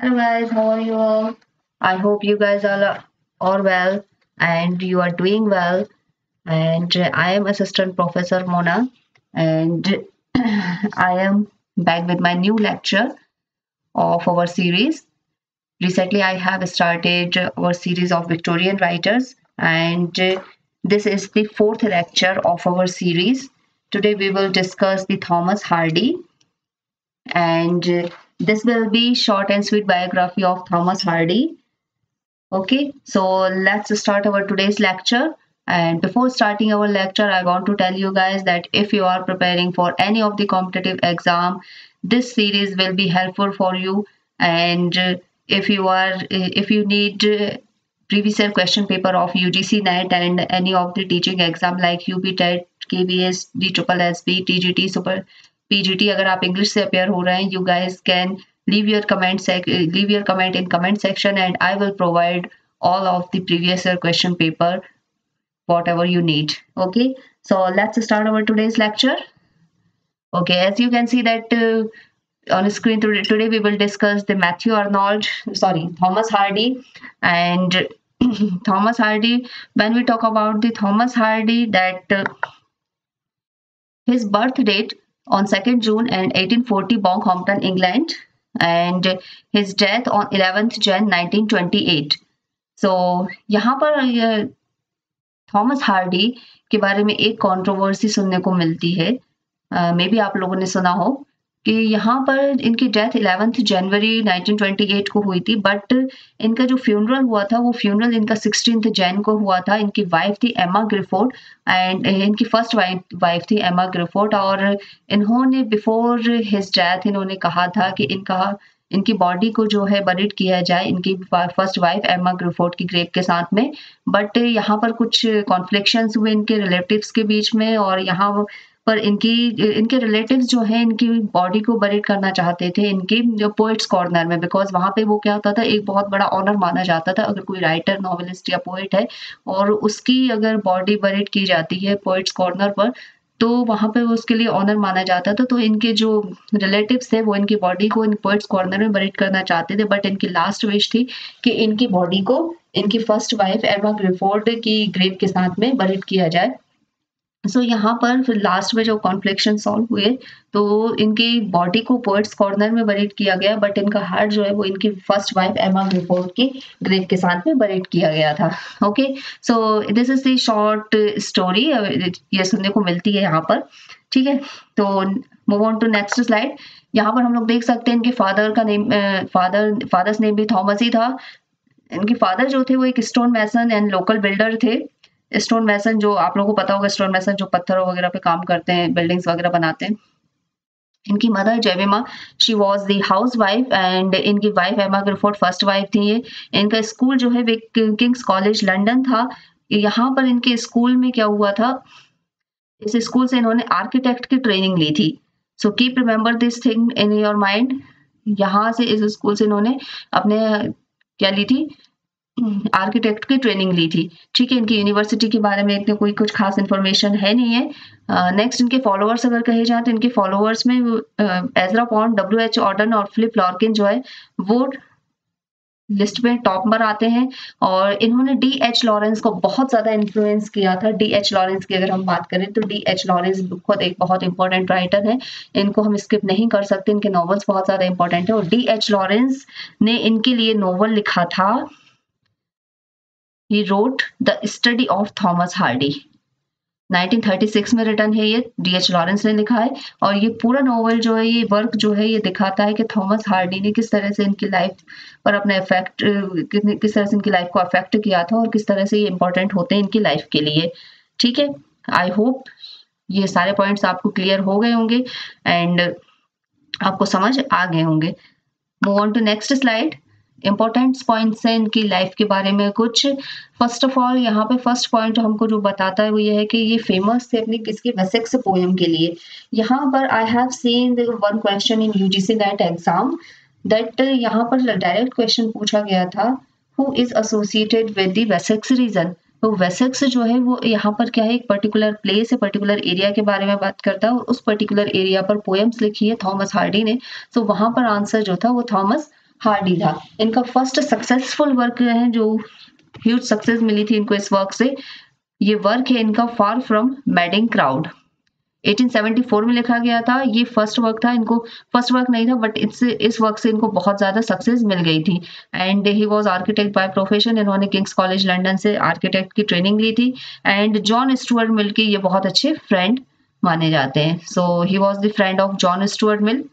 Hello guys, how are you all? I hope you guys are, are well and you are doing well. And I am Assistant Professor Mona and I am back with my new lecture of our series. Recently, I have started our series of Victorian writers and this is the fourth lecture of our series. Today we will discuss the Thomas Hardy and this will be short and sweet biography of Thomas Hardy. Okay, so let's start our today's lecture. And before starting our lecture, I want to tell you guys that if you are preparing for any of the competitive exam, this series will be helpful for you. And if you are, if you need previous year question paper of UGC NET and any of the teaching exam like UP TET, KBS, DSSB, TGT, Super PGT अगर आप English से appear हो रहे हैं you guys can leave your comment sec leave your comment in comment section and i will provide all of the previous year question paper whatever you need okay so let's start our today's lecture okay as you can see that uh, on screen today, today we will discuss the matthew arnold sorry thomas hardy and thomas hardy when we talk about the thomas hardy that uh, his birth date on 2nd June and 1840 Bonghampton, England and his death on 11th Jan 1928. So यहाँ पर Thomas Hardy के बारे में एक controversy सुनने को मिलती है मे uh, भी आप लोगों ने सुना हो कि यहाँ पर इनकी डेथ 11th जनवरी 1928 को हुई थी बट इनका जो फ्यूनरल हुआ था, वो फ्यूनरल इनका सिक्सटीन जैन को हुआ था। इनकी वाइफ थी एमा ग्रिफोर्ड एंड इनकी फ़र्स्ट वाइफ वाइफ थी एमा ग्रिफोर्ड और इन्होंने बिफोर हिज डेथ इन्होंने कहा था कि इनका, इनकी बॉडी को जो है बरिड किया जाए, इनकी फ़र्स्ट वाइफ एमा ग्रिफोर्ड की ग्रेव के साथ में। बट यहाँ पर कुछ कॉन्फ्लिक्शंस हुए इनके रिलेटिव्स के बीच में और यहाँ पर इनकी, इनके रिलेटिव्स जो है, इनकी बॉडी को बरेड करना चाहते थे, इनकी पोइट्स कॉर्नर में बिकॉज़ वहाँ पे वो क्या होता था, एक बहुत बड़ा ऑनर माना जाता था, अगर कोई राइटर नॉवलिस्ट या पोइट है, और उसकी अगर बॉडी बरेड की जाती है पोइट्स कॉर्नर पर तो वहाँ पे उसके लिए ऑनर माना जाता था तो इनके जो रिलेटिव्स थे, वो इनकी बॉडी को इन पोइट्स कॉर्नर में बरेड करना चाहते थे बट इनकी लास्ट विश थी कि इनकी बॉडी को, इनकी फ़र्स्ट वाइफ एवा ग्रिफोर्ड की ग्रेव के साथ में बरेड किया जाए। सो so, यहाँ पर फिर लास्ट में जो कॉन्फ्लिक्शन सॉल्व हुए तो इनकी बॉडी को पोर्ट्स कॉर्नर में बरेड किया गया बट इनका हार्ट जो है वो इनकी फ़र्स्ट वाइफ एमा रिपोर्ट की ग्रेव के साथ में बरेड किया गया था। Okay so this is short story ये सुनने को मिलती है यहाँ पर। ठीक है? तो move on to next slide यहाँ पर हम लोग देख सकते हैं इनके फादर का नेम फादर फादर्स नेम भी थॉमस ही था। इनके फादर जो थे वो एक stone mason and local builder थे। स्टोन मैसन जो आप लोगों को पता होगा, स्टोन मैसन जो पत्थरों वगैरह पे काम करते हैं, बिल्डिंग्स वगैरह बनाते हैं, इनकी mother Jemima she was the housewife and इनकी wife Emma Gifford first wife थी ये। इनका स्कूल जो है किंग्स कॉलेज लंदन था। यहाँ पर इनके स्कूल में क्या हुआ था? इस स्कूल से इन्होंने आर्किटेक्ट की ट्रेनिंग ली थी। So keep remember this thing in your mind यहाँ से इस स्कूल से इन्होंने अपने क्या ली थी? आर्किटेक्ट की ट्रेनिंग ली थी। ठीक है, इनकी यूनिवर्सिटी के बारे में इतने कोई कुछ खास इन्फॉर्मेशन है नहीं है। नेक्स्ट इनके फॉलोअर्स अगर कहे जाए तो इनके फॉलोअर्स में Ezra Pound W H Auden और फिलिप लॉर्किन जो है, वो लिस्ट में टॉप पर आते हैं और इन्होंने डी एच लॉरेंस को बहुत ज़्यादा इन्फ्लुएंस किया था। डी एच लॉरेंस की अगर हम बात करें तो डी एच लॉरेंस खुद एक बहुत इंपॉर्टेंट राइटर है। इनको हम स्किप नहीं कर सकते, इनके नॉवेल्स बहुत ज़्यादा इंपॉर्टेंट है और डी एच लॉरेंस ने इनके लिए नॉवल लिखा था। He wrote the study of Thomas Hardy 1936 में रिटर्न है ये डी एच लॉरेंस ने लिखा है। और ये पूरा नॉवल जो है, ये वर्क जो है, ये दिखाता है कि थॉमस हार्डी ने किस तरह से इनकी लाइफ पर अपने इफ़ेक्ट किस तरह से इनकी लाइफ को अफेक्ट किया था और किस तरह से ये इंपॉर्टेंट होते हैं इनकी लाइफ के लिए। ठीक है? आई होप ये सारे पॉइंट्स आपको क्लियर हो गए होंगे एंड आपको समझ आ गए होंगे। Move on to next slide important points हैं इनकी लाइफ के बारे में कुछ। फ़र्स्ट ऑफ़ ऑल यहाँ पे फ़र्स्ट पॉइंट हमको जो बताता है वो ये है कि ये फ़ेमस थे अपनी किसके? वेसेक्स पोएम के लिए। यहाँ पर I have seen one question in UGC NET exam that यहाँ पर डायरेक्ट क्वेश्चन पूछा गया था who is associated with the Wessex region तो वेसेक्स जो है वो यहाँ पर क्या है एक पर्टिकुलर प्लेस है पर्टिकुलर एरिया के बारे में बात करता है और उस पर्टिकुलर एरिया पर पोएम्स लिखी है थॉमस हार्डी ने। So, वहाँ पर आंसर जो था वो थॉमस हार्डी था। इनका फ़र्स्ट सक्सेसफुल वर्क है जो ह्यूज सक्सेस मिली थी इनको इस वर्क से। ये वर्क है इनका फार फ्रॉम मैडिंग क्राउड 1874 में लिखा गया था, ये फ़र्स्ट वर्क था। इनको फ़र्स्ट वर्क नहीं था बट इस इस वर्क से इनको बहुत ज़्यादा सक्सेस मिल गई थी। And he was architect by profession इन्होंने किंग्स कॉलेज लंदन से आर्किटेक्ट की ट्रेनिंग ली थी। एंड जॉन स्टुअर्ट मिल के ये बहुत अच्छे फ्रेंड माने जाते हैं। So he was the friend of John Stuart Mill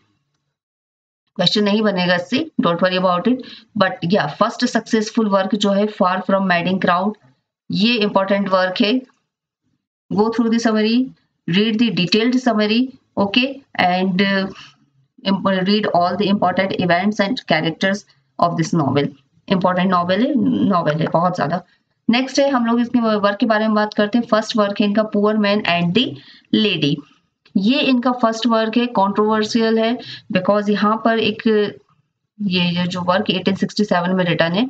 question नहीं बनेगा इससे don't worry about it but या फ़र्स्ट सक्सेसफुल वर्क जो है फार फ्रॉम मैडिंग क्राउड ये इंपॉर्टेंट वर्क है. Go through the summary the detailed summary okay? And uh, read all the important events and characters of this novel. Important novel है novel है बहुत ज़्यादा. Next है हम लोग इसके वर्क के बारे में बात करते हैं. फ़र्स्ट वर्क है इनका poor man and the lady ये इनका फ़र्स्ट वर्क है कंट्रोवर्शियल है बिकॉज़ यहाँ पर एक ये जो वर्क 1867 में रिटर्न है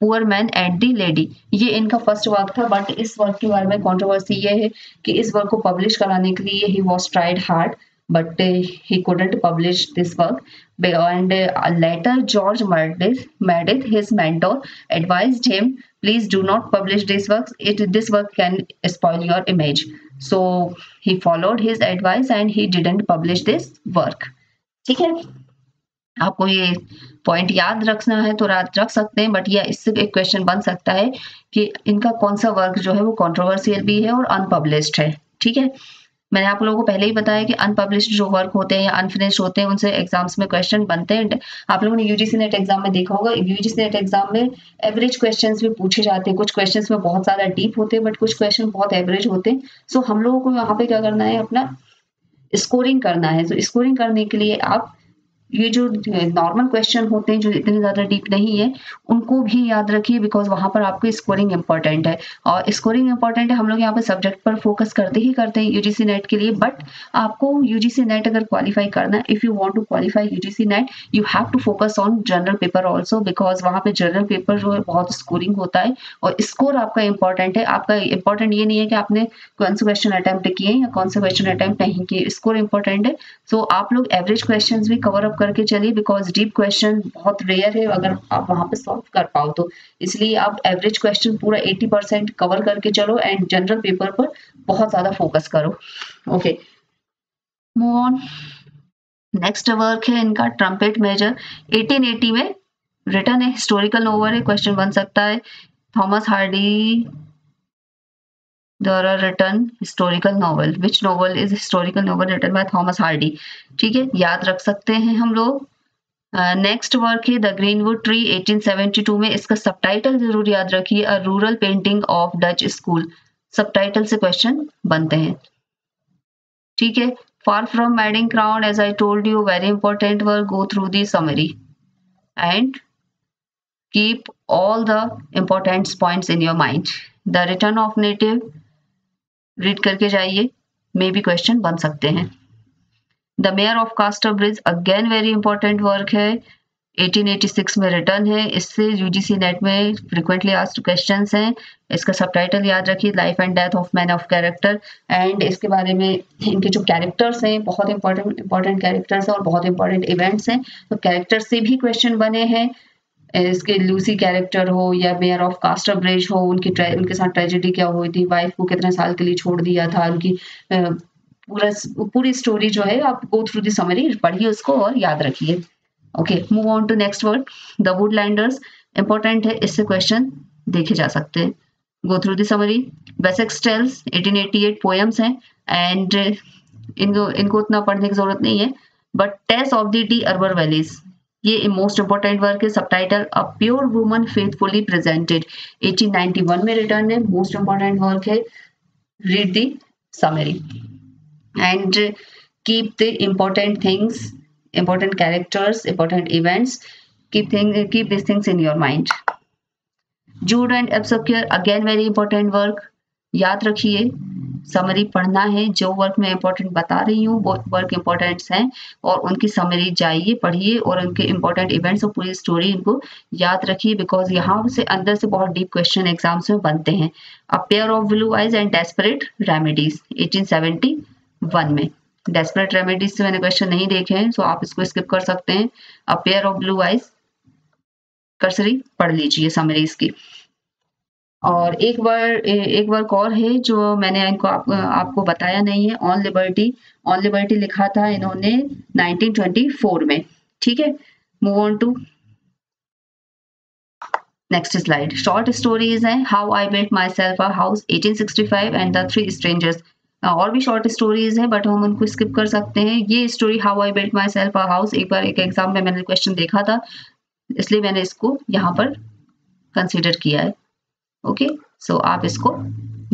poor man and the lady ये इनका फ़र्स्ट वर्क था बट इस वर्क के बारे में कॉन्ट्रोवर्सी ये है कि इस वर्क को पब्लिश कराने के लिए he was tried hard he couldn't publish this work. And uh, later george meredith, meredith his mentor advised him please do not publish this work it this work can spoil your image so he followed his advice and he didn't publish this work ठीक है आपको ये point याद रखना है तो रख सकते हैं बट यह इससे एक क्वेश्चन बन सकता है कि इनका कौन सा वर्क जो है वो कॉन्ट्रोवर्सियल भी है और अनपब्लिश्ड है ठीक है मैंने आप लोगों को पहले ही बताया कि अनपब्लिश्ड जो वर्क होते हैं या अनफिनिश्ड होते हैं, उनसे एग्ज़ाम्स में क्वेश्चन बनते हैं। आप लोगों ने यूजीसी नेट एग्ज़ाम में देखा होगा यूजीसी नेट एग्ज़ाम में एवरेज क्वेश्चन भी पूछे जाते हैं। कुछ क्वेश्चन में बहुत ज़्यादा डीप होते हैं बट कुछ क्वेश्चन बहुत एवरेज होते हैं। सो हम लोगों को यहाँ पे क्या करना है, अपना स्कोरिंग करना है। तो स्कोरिंग करने के लिए आप ये जो नॉर्मल क्वेश्चन होते हैं जो इतने ज़्यादा डीप नहीं है उनको भी याद रखिए बिकॉज़ वहाँ पर आपको स्कोरिंग इंपॉर्टेंट है। और स्कोरिंग इंपॉर्टेंट है हम लोग यहाँ पर सब्जेक्ट पर फोकस करते ही करते हैं यूजीसी नेट के लिए बट आपको यूजीसी नेट अगर क्वालिफाई करना है if you want to qualify UGC NET you have to focus on general paper also because वहाँ पे जनरल पेपर जो है बहुत स्कोरिंग होता है और स्कोर आपका इंपॉर्टेंट है। आपका इंपॉर्टेंट ये नहीं है कि आपने कौन से क्वेश्चन अटैम्प्ट किए या कौन से क्वेश्चन अटैम्प्ट नहीं किए। स्कोर इंपॉर्टेंट है। सो so, आप लोग एवरेज क्वेश्चन भी कवर अप करके चलिए बिकॉज़ डीप क्वेश्चन बहुत रेयर है, अगर आप वहाँ पे सॉल्व कर पाओ तो। इसलिए आप एवरेज क्वेश्चन पूरा 80 परसेंट कवर करके चलो एंड जनरल पेपर पर बहुत ज़्यादा फोकस करो। Okay move on next work है इनका ट्रम्पेट मेजर 1880 में रिटर्न है हिस्टोरिकल नोवल है क्वेश्चन बन सकता है। थॉमस हार्डी द्वारा written historical novel which novel is historical novel written by Thomas Hardy ठीक है? याद रख सकते हैं हम लोग। नेक्स्ट वर्क है द ग्रीनवुड ट्री 1872 में। इसका सबटाइटल ज़रूर याद रखिए। A rural painting of Dutch school subtitle से क्वेश्चन बनते हैं। ठीक है? Far from madding crown as I told you very important work go through the summary and keep all the important points in your mind. The return of native read करके जाइए। May be question बन सकते हैं। The mayor of Casterbridge again very important work है। 1886 में written है। इससे UGC NET में फ्रिक्वेंटली आस्ड क्वेश्चंस हैं। इसका सबटाइटल याद रखिए life and death of man of character and इसके बारे में इनके जो कैरेक्टर्स हैं, बहुत इंपॉर्टेंट इंपॉर्टेंट कैरेक्टर्स हैं और बहुत इंपॉर्टेंट इवेंट्स हैं। तो कैरेक्टर से भी क्वेश्चन बने हैं। इसके लूसी कैरेक्टर हो या मेयर ऑफ़ कास्टर ब्रिज हो, उनकी उनके साथ ट्रेजेडी क्या हुई थी? वाइफ को कितने साल के लिए छोड़ दिया था? उनकी पूरा पूरी स्टोरी जो है, आप गो थ्रू दी समरी पढ़िए उसको और याद रखिए। Okay move on to next word the woodlanders important है, इससे क्वेश्चन देखे जा सकते हैं। Go through the summary Wessex tales 1888 poems हैं एंड इनको इनको उतना पढ़ने की ज़रूरत नहीं है but Tess of the d'Urbervilles ये मोस्ट इम्पोर्टेंट वर्क है। Subtitle a pure woman faithfully presented 1891 में रिटर्न है। मोस्ट इम्पोर्टेंट वर्क है। Read the summary and keep the important things important characters important events keep thing keep this things in your mind Jude and obscure again very important work याद रखिए। Summary पढ़ना है, जो work में important बता रही हूँ, वो वर्क इंपॉर्टेंट्स हैं, और उनकी समरी जाइए, पढ़िए, और उनके इंपॉर्टेंट इवेंट्स और पूरी स्टोरी इनको याद रखिए बिकॉज़ यहाँ से अंदर से बहुत डीप क्वेश्चन एग्ज़ाम्स में बनते हैं। A pair of blue eyes and desperate remedies 1871 में। डेस्परेट रेमेडीज से मैंने क्वेश्चन नहीं देखे हैं सो आप इसको स्किप कर सकते हैं। A pair of blue eyes cursory पढ़ लीजिए समरीज इसकी और एक बार एक वर्क और है जो मैंने इनको आप, आपको बताया नहीं है ऑन लिबर्टी ऑन लिबर्टी लिखा था इन्होंने 1924 में। ठीक है? Move on to next slide short stories हैं how I built myself a house 1865 and the three strangers और भी शॉर्ट स्टोरीज हैं बट हम उनको स्किप कर सकते हैं। ये story how I built myself a house एक बार एक एग्ज़ाम में मैंने क्वेश्चन देखा था इसलिए मैंने इसको यहाँ पर कंसिडर किया है। ओके सो आप इसको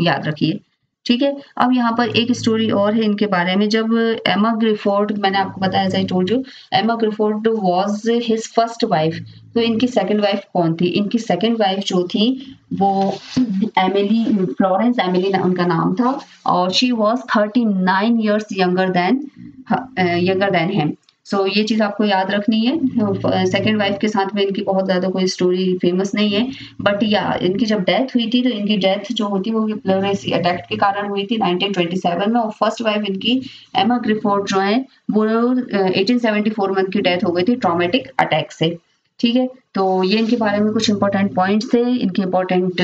याद रखिए। ठीक है? अब यहाँ पर एक स्टोरी और है इनके बारे में। जब एमा ग्रिफोर्ड मैंने आपको बताया जाए told you Emma Gifford was his first wife तो इनकी सेकंड वाइफ कौन थी? इनकी सेकंड वाइफ जो थी वो एमिली फ्लोरेंस एमिली ना, उनका नाम था। और she was thirty nine years younger than younger than him so so, ये चीज़ आपको याद रखनी है। सेकेंड वाइफ के साथ में इनकी बहुत ज़्यादा कोई स्टोरी फ़ेमस नहीं है। बट या इनकी जब डेथ हुई थी तो इनकी डेथ जो होती वो अटैक के कारण हुई थी 1927 में। और फ़र्स्ट वाइफ इनकी एमा ग्रिफोर्ड जो है वो 1874 में इनकी डेथ हो गई थी ट्रामेटिक अटैक से। ठीक है? तो ये इनके बारे में कुछ इंपॉर्टेंट पॉइंट्स थे इनके इंपॉर्टेंट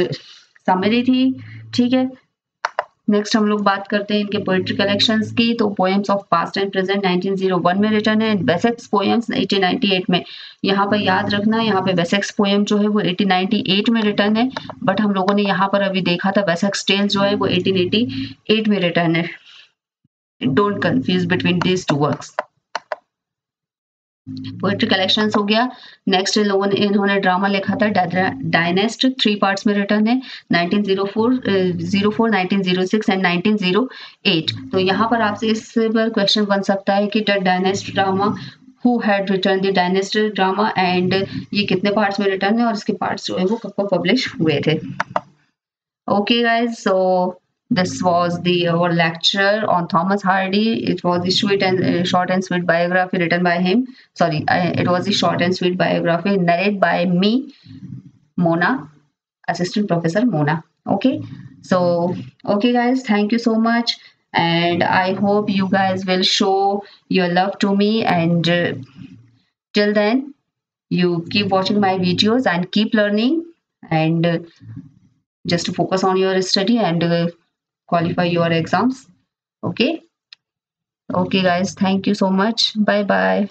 समरी थी। ठीक है? नेक्स्ट हम लोग बात करते हैं इनके पोएट्री कलेक्शंस की। तो poems of past and present 1901 में रिटर्न है। बेसेक्स पोएम्स 1898 में। यहाँ पर याद रखना, यहाँ पे बेसेक्स पोएम जो है वो 1898 में रिटर्न है। बट हम लोगों ने यहाँ पर अभी देखा था बेसेक्स टेल्स जो है वो 1888 में रिटर्न है। Don't confuse between these two works poetry collection हो गया। नेक्स्ट लोगों ने, इन्होंने ड्रामा लिखा था डायनेस्ट थ्री पार्ट्स में रिटर्न है 1904 04 1906 एंड 1908 तो यहाँ पर आपसे इस पर क्वेश्चन बन सकता है कि dynast drama who had written the dynast drama and ये कितने पार्ट्स में रिटर्न है और इसके पार्ट्स जो है वो कब कब पब्लिश हुए थे। Okay guys so This was the our lecture on Thomas Hardy. It was a sweet and uh, short and sweet biography written by him. Sorry, I, it was a short and sweet biography narrated by me, Mona, assistant professor Mona. Okay, so okay, guys, thank you so much, and I hope you guys will show your love to me. And uh, till then, you keep watching my videos and keep learning and. Uh, just to focus on your study and uh, qualify your exams. Okay? Okay guys. Thank you so much. Bye bye